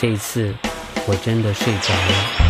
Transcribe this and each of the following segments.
这一次，我真的睡着了。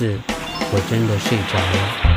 次，我真的睡着了。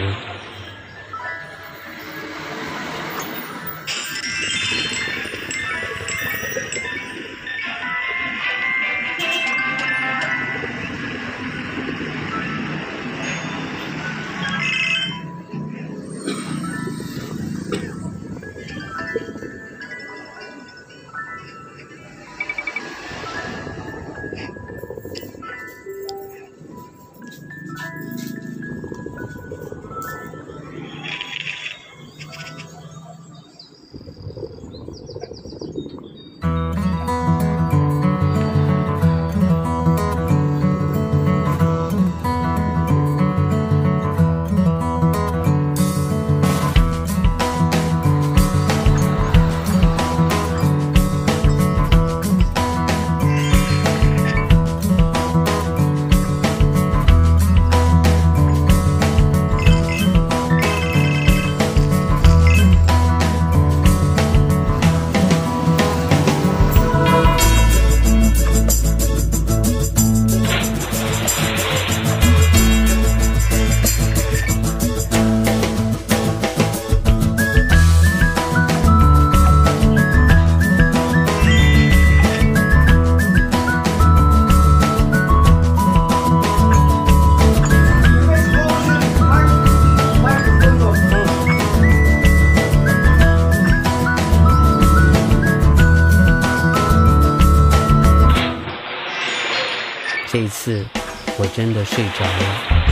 的次，我真的睡着了。